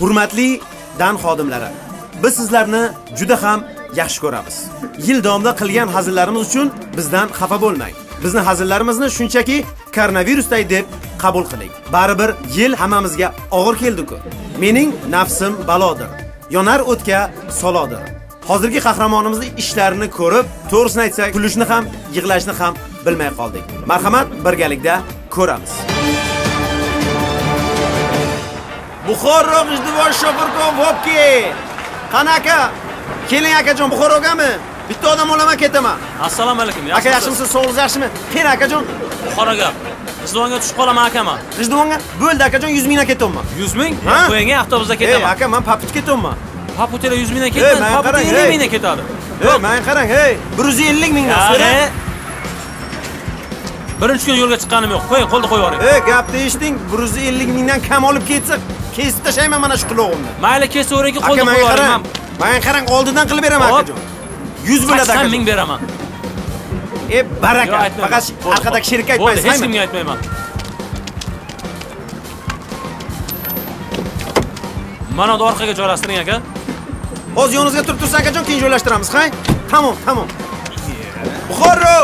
hurmatli dan xodimlari biz sizlarni juda ham yaxshi ko'ramiz. Yil davomida qilgan hazillarimiz uchun bizdan xafa bo'lmang. Bizni hazillarimizni shunchaki koronavirusday deb qabul qiling. Baribir yil hammamizga og'ir keldi-ku. Mening nafsim balodir yonar o'tga solodir hozirgi qahramonimizning ishlarini ko'rib to'g'risini aytsak kulishni ham yig'lashni ham bilmay qoldik. Marhamat birgalikda ko'ramiz. Buxoro g'ijduvor shofirkov vobki. Qani aka keling akajon buxorogami bitta odam olaman ketaman. Assalomu alaykum aka yaxshimisiz sog'ligingiz yaxshimi? Qani akajon. Buxoroga g'ijduvonga tushib qolaman akaman g'ijduvonga bo'ldi akajon yuz mingdan ketyapman. Yuz ming? Qo'ying avtobusda ey ketaman. aka man paput ketyapman. Paputela yuz mingdan Ey, ketadi paput ellik ey. mingdan ketadi. Ey manga qarang hey bir yuz ellik mingdan so'ra Ya'ni birinchi kun yo'lga chiqqanim yo'q. qo'ying qo'lda qo'yib yuboring ey. Gapni eshiting bir yuz ellik mingdan kam olib ketsa kesib tashlayman mana shu qulog'imni. Mayli kesavering aka qo'lda qo'yib manga qarang oldidan qilib beraman akajon. Yuz bo'ladi sakson ming beraman. E baraka. Faqat Bo'ldi, arkadagi sherikka bo'ldi hech aytmaysiz kimga aytmayman. Mana bu orqaga joylashtiring aka. Hozir yoningizga turib tursa akajon keyin joylashtiramiz. Ha tamom tamom. Buxoro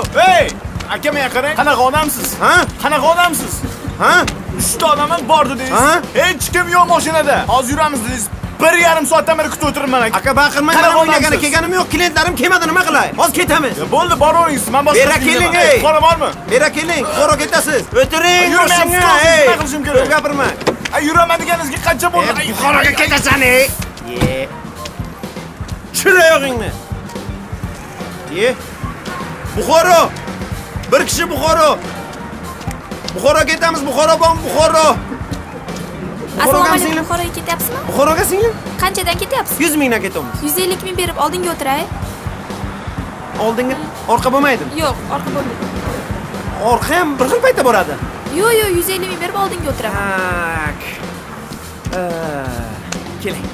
Hey! Aka qarang. Qanaqa odamsiz? ha Qanaqa odamsiz? ha Uchta odamlar bor dedingiz. Ha? Hech kim yo'q mashinada. Hozir yuramiz dedingiz. Bir yarim soatdan beri kutib o'tiribman aka. aka baqirmang mana o'ynagani kelganim yo'q klientlarim kelmadi nima qilay hozir ketamiz bo'ldi, boravering. Men boshqa Bera keling, ey. Qora bormi? bera keling buxoro ketasiz o'tiring Yurmayapsiz, nima qilishim kerak? ko'p gapirmang yuraman deganingizga qancha bo'ldi? Buxoroga ketasan ey tushir oyog'ingni ye buxoro bir kishi buxoro. Buxoro ketamiz buxoro bom buxoro. Buxoroga singlim. Buxoroga ketyapsizmi? Buxoroga singlim. Qanchadan ketyapsiz? Yuz mingdan ketyapmiz. Yuz ellik ming berib oldinga o'tiray. Oldinga orqa bo'lmaydimi? Yo'q orqa bo'lmaydi. Orqa ham bir xil paytda boradi. Yo'q yo'q yuz ellik ming berib oldinga o'tiraman. Tak. Keling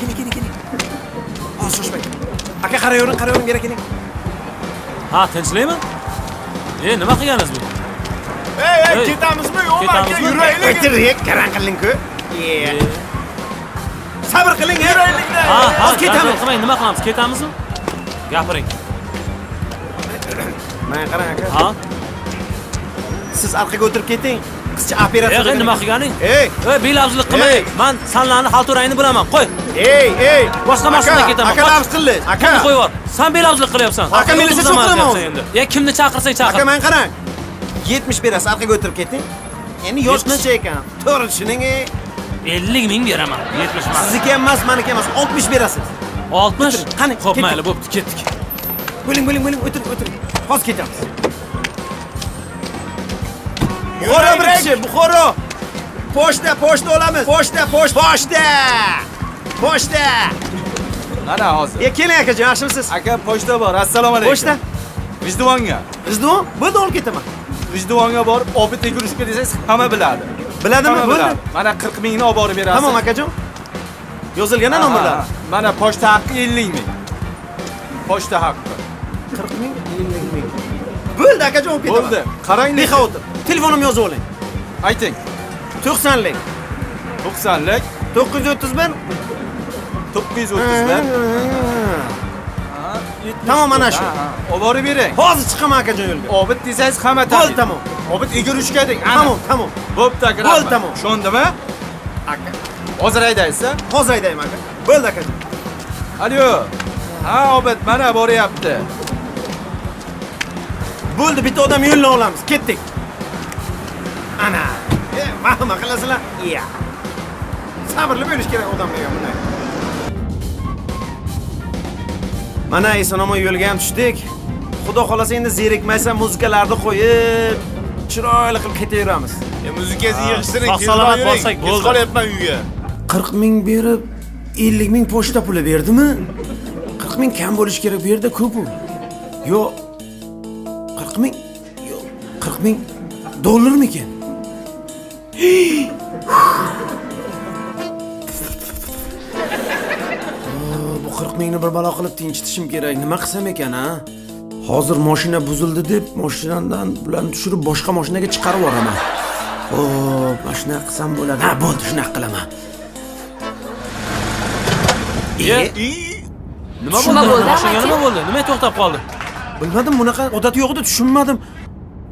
keling keling keling hozir shoshmang aka qarayvering qarayvering bera keling. Ha tinchlikmi e nima qilganingiz bu Ey, ey, ketamizmi? Yo'qmi aka? Yuraylik. o'tiring qarang qilingku sabr qiling ey. Yuraylikda. ha ha ketamiz. qilmang nima qilamiz ketamizmi gapiring mana qarang aka ha siz orqaga o'tirib keting. Qizcha e operatsiya nima qilganing ey. E Ey. qilmang. Man sanlarni xalturangni bilaman. Qo'y. Ey ey. Boshqa mashinaga Aka, ketaman. aka nafs qildi aka. Qo'yib yubor san belabzlik qilyapsan. Aka, militsiya chaqiraman endi. e kimni chaqirsak chaqir. Aka mana qarang. Yetmish berasiz orqaga o'tirib keting. Endi yosh qizcha ekan? To'g'ri tushuning ey ellik ming beraman yetmish emas sizniki ham emas maniki emas. Oltmish berasiz oltmish? Qani, ho'p ketdik. mayli bo'pti ketdik. Bo'ling bo'ling bo'ling. O'tiring o'tiring. Hozir ketamiz buxoro bir kishi buxoro pochta pochta olamiz pochta pochta pochta pochta Mana hozir. e keling akajon yaxshimisiz Aka pochta bor. Assalomu alaykum. pochta Vijduvonga. g'izduvon bo'ldi olib ketaman Vijduvonga borib, obid tegirishga desangiz hamma biladi. biladimi bo'ldi. Mana 40 mingni olib borib berasiz. tamom akajon yozilgan nomerlar. Mana pochta haqqi 50 ming. Pochta haqqi. qirq ming ellik ming bo'ldi akajon olib ketaman Bo'ldi. Qarang bexavotir telefonimni yozib oling Ayting. to'qsonlik 90lik, to'qqiz yuz o'ttiz bir 930lik. Ha, 70 Tamam, mana shu. Olib borib bering. hozir chiqaman akajon yo'lga Obid desangiz hamma bo'ldi taniydi. tamom Obid egirishga deng. ana. tamom tamom Bo'pti aka. Bo'ldi, tamom. Tushundimi? aka Hozir haydaysiz. hozir aytayman aka bo'ldi akajon Alyo. Ha, Obid mana boryapti. bo'ldi bitta odam yo'ldan olamiz ketdik ana e, mahma qilasizlar iya sabrli bo'lish kerak odamlarga bunday mana eson omon yo'lga ham tushdik xudo xohlasa endi zerikmaysan muzikalarni qo'yib chiroyli qilib ketaveramiz E, muzikasini yig'ishtiring. sog' salomat bo'lsak Kech bo'ldi. qolyapman uyga. qirq ming berib ellik ming pochta puli berdimi qirq ming kam bo'lishi kerak bu yerda ko'p u yo'q qirq ming yo'q qirq ming dollarmikin Oo, bu qirq mingni bir balo qilib tinchitishim kerak nima qilsam ekan a hozir moshina buzildi deb moshinadan bularni tushirib boshqa moshinaga chiqarib yuboraman ho'p mana shunaqa qilsam bo'ladi ha bo'ldi shunaqa qilaman Ye. Nima bo'ldi? nima bo'ldi? Nima to'xtab qoldi? bilmadim bunaqa odati yo'q edi tushunmadim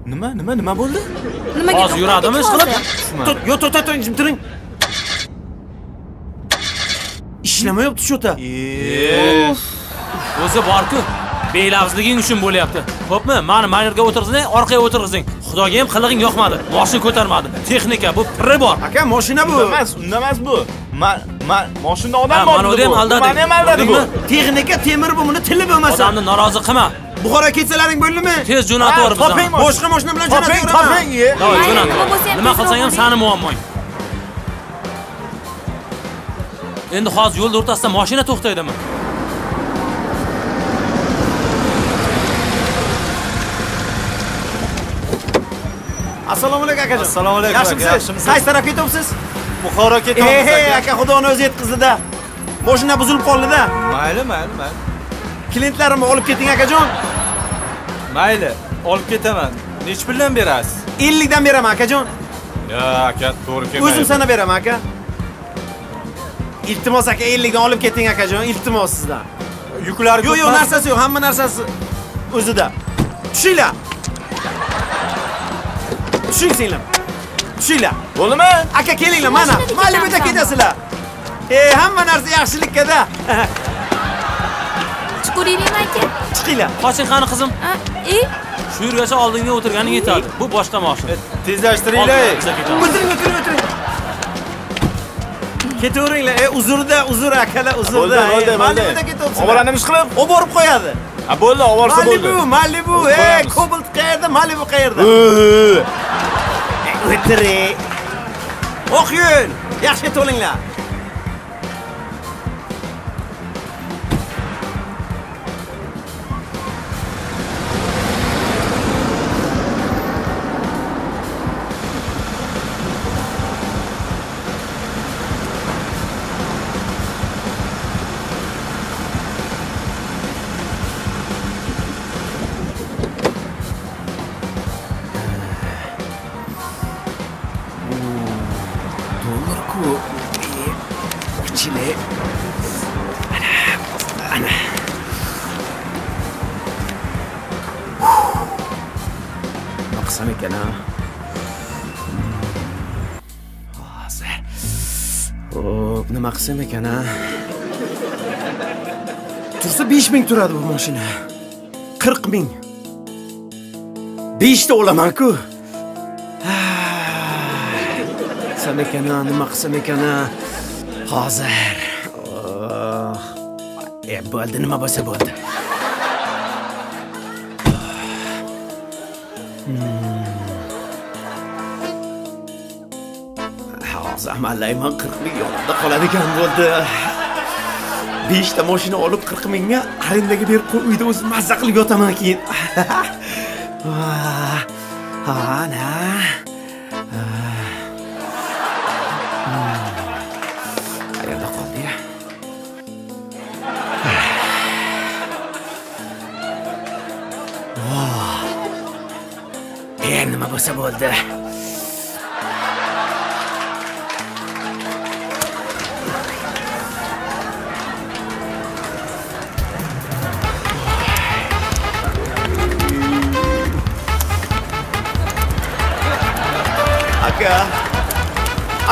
nima nima nima bo'ldi Nimaga Hozir yuradimi ish qilib? Tut, yo to'xta turing jim turing ishlamayapti shota O'zi bor-ku. Belafzliging uchun bo'lyapti. Xo'pmi? Mani manerga o'tirg'izing, orqaga o'tirg'izing. Xudoga ham qilig'ing yoqmadi. Boshini ko'tarmadi. Texnika bu piri bor. aka mashina bu emas unda emas bu man man moshinada odam bor mana uni ham aldading. mani ham aldadi bu Ko'rdingmi? texnika temir bu buni tili bo'lmasa Odamni norozi qilma. Buxoro ketsalaring bo'ldimi? Tez jo'natib Ha, yubor toping bizani. mashina. boshqa mashina bilan toping jo'natib toping ye. Davay, Mayli, jo'nat. nima qilsang ham sani muammoing. Endi hozir yo'l o'rtasida mashina to'xtaydimi? assalomu alaykum akajon. Assalomu alaykum aka, yaxshimisiz? Qaysi tarafga ketyapsiz? Buxoro ketyapmiz he aka. aka xudoni o'zi yetkazdi-da. Mashina buzilib qoldida. Mayli mayli mayli klientlarimni olib keting akajon mayli olib ketaman nechi puldan berasiz? 50 dan beraman akajon yo aka to'g'ri kelmaydi. O'zim sanab beraman aka. İltimos aka 50 dan olib keting akajon iltimos sizdan yuklar yo'q yo'q narsasi yo'q hamma narsasi o'zida. Tushinglar. Tushing singlar tushinglar. Bo'ldimi? Aka kelinglar mana malibuda ketasizlar e hamma narsa yaxshilikkada Chuquringlarmi aka? chiqinglar Qoching qani qizim. Ha, e? Shu yergacha oldinga o'tirganing yetadi. Bu boshqa mashina. tezlashtiringlar. Biza ketamiz. o'tiring o'tiring o'tiring ketaveringlar e uzrda uzr akalar uzrda bo'ldi bo'ldi bo'ldi. ish qilib? Olib borib qo'yadi ha bo'ldi oborsa bo'ldi. Malibu malibu e kobalt qayerda malibu qayerda? O'tiring. Oq yo'l yaxshi to'linglar nima hozir hop nima qilsam ekan a? Tursa besh ming turadi bu mashina. Qirq ming. Beshta olamanku. Qilsam ekan nima qilsam ekan a? Hozir. Oh, e bo'ldi nima bo'lsa bo'ldi. Hmm. Hozir amallayman qirq ming yonimda qoladigan bo'ldi. Beshta moshina olib qirq mingga arendaga berib qo'y uyda o'zim mazza qilib yotaman keyin. Ana qayerda qoldi ya. E nima bo'lsa bo'ldi.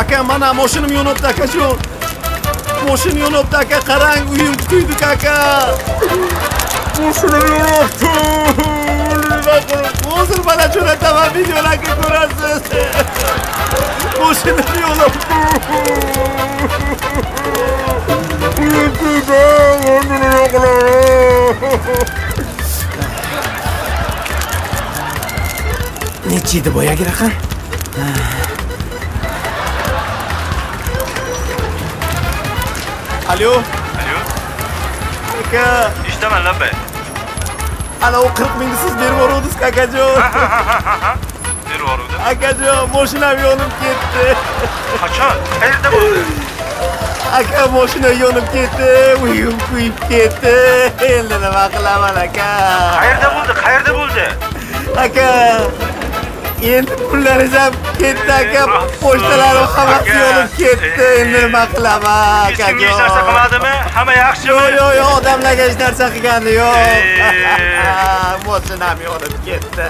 Aka mana moshinim yonibdi akajon moshina yonibdi aka qarang uyim kuydik aka. Moshinim yonibdi hozir mana jo'nataman videolarga ko'rasiz. Moshinim yonibdi uyim kuydi endi nima qilaman nechi edi boyagi raqam alo Alo, aka eshitaman labbay. ana u qirq mingni siz berib yuboruvdingiz akajon Berib yuboruvdi. akajon moshinam yonib ketdi Qachon? Qayerda bo'ldi? aka moshina yonib ketdi uyim kuyib ketdi endi nima qilaman aka Qayerda bo'ldi? Qayerda bo'ldi? aka endi pullaringiz ham ketdi aka. Pochtalarim hammasi yonib ketdi. Endi nima qilaman hech kimga hech narsa aka qilmadimi hamma yaxshimi yo'q yo'q yo'q. Odamlarga hech narsa qilgani yo'q. Moshinam yonib ketdi.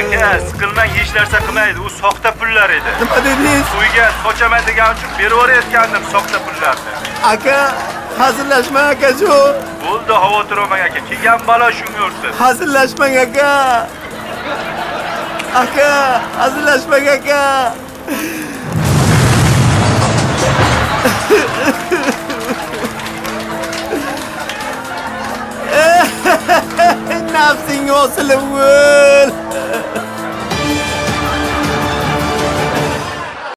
Aka siqilmang hech narsa qilmaydi. U soxta pullar edi. Nima dedingiz? To'yga sochaman degan uchun berib yuborayotgandim soxta pullarni. Aka hazillashmang akachu bo'ldi xavotir olmang aka. Kelgan balo shunga ursin hazillashmang aka aka hazillashmang aka nafsingga osilib o'l